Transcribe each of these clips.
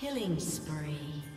Killing spree.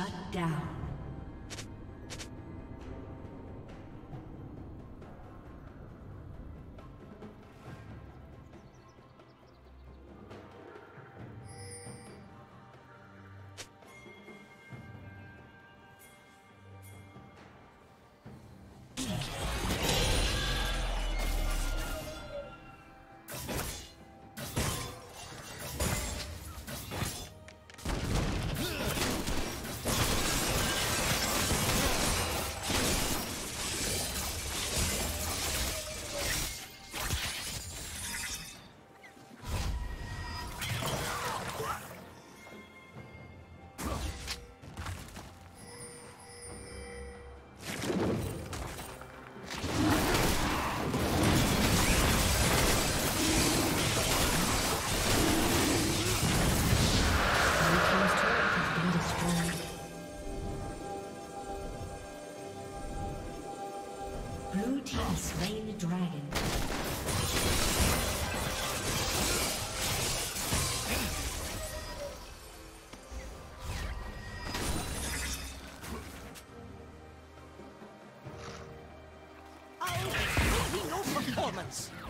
Shut down. No